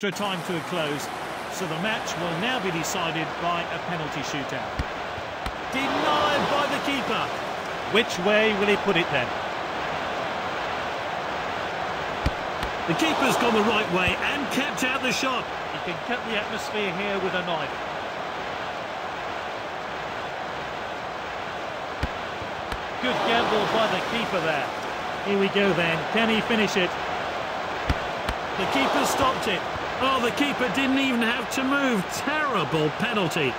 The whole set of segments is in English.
Extra time to a close, so the match will now be decided by a penalty shootout. Denied by the keeper. Which way will he put it then? The keeper's gone the right way and kept out the shot. He can cut the atmosphere here with a knife. Good gamble by the keeper there. Here we go then. Can he finish it? The keeper stopped it. Oh, the keeper didn't even have to move. Terrible penalty.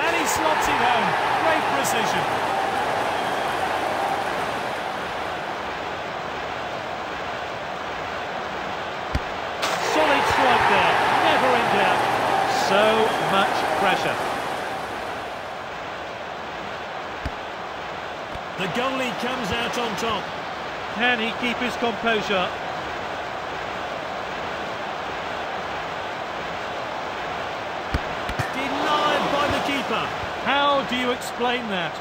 And he slots it home. Great precision. Solid strike there. Never in doubt. So much pressure. The goalie comes out on top. Can he keep his composure? Denied by the keeper. How do you explain that?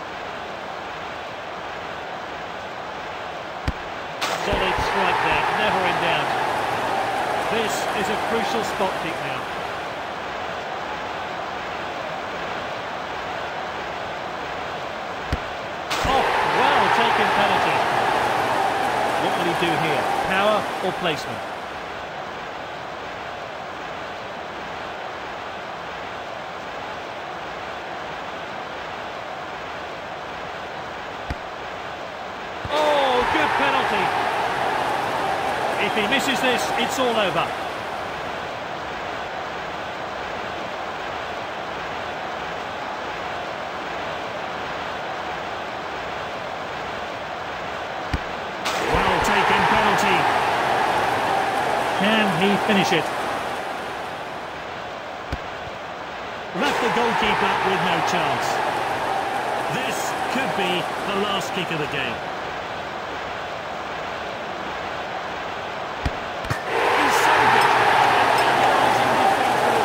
Solid strike there, never in doubt. This is a crucial spot kick now. Oh, well taken penalty. Will do here? Power or placement? Oh, good penalty. If he misses this, it's all over. Can he finish it? Left the goalkeeper with no chance. This could be the last kick of the game.